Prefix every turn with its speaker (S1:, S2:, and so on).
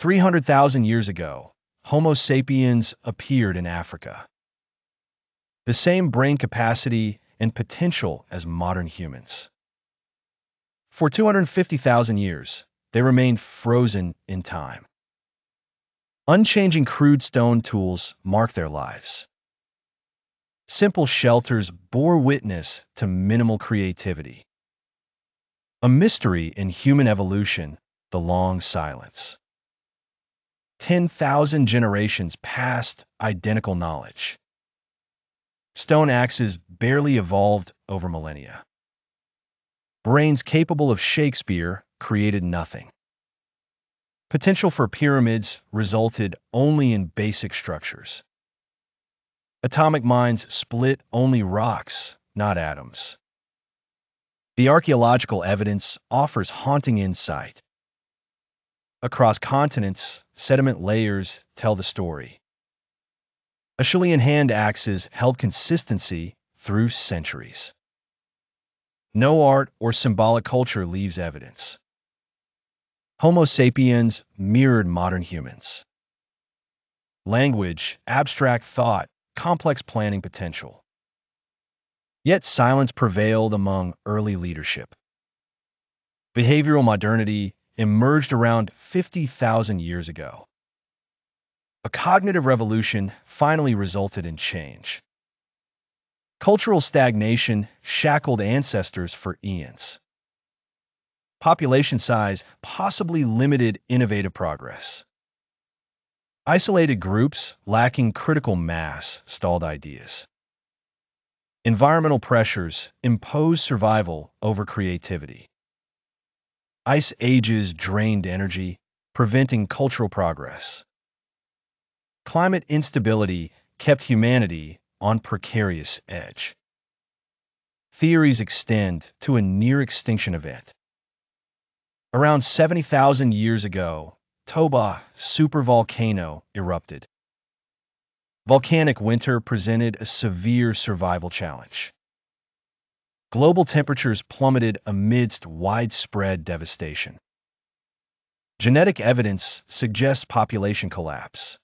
S1: 300,000 years ago, Homo sapiens appeared in Africa. The same brain capacity and potential as modern humans. For 250,000 years, they remained frozen in time. Unchanging crude stone tools mark their lives. Simple shelters bore witness to minimal creativity. A mystery in human evolution, the long silence. 10,000 generations passed identical knowledge. Stone axes barely evolved over millennia. Brains capable of Shakespeare created nothing. Potential for pyramids resulted only in basic structures. Atomic mines split only rocks, not atoms. The archaeological evidence offers haunting insight. Across continents, sediment layers tell the story. Acheulean hand axes held consistency through centuries. No art or symbolic culture leaves evidence. Homo sapiens mirrored modern humans. Language, abstract thought, complex planning potential. Yet silence prevailed among early leadership. Behavioral modernity emerged around 50,000 years ago. A cognitive revolution finally resulted in change. Cultural stagnation shackled ancestors for eons population size possibly limited innovative progress. Isolated groups lacking critical mass stalled ideas. Environmental pressures impose survival over creativity. Ice ages drained energy, preventing cultural progress. Climate instability kept humanity on precarious edge. Theories extend to a near extinction event. Around 70,000 years ago, Toba supervolcano erupted. Volcanic winter presented a severe survival challenge. Global temperatures plummeted amidst widespread devastation. Genetic evidence suggests population collapse.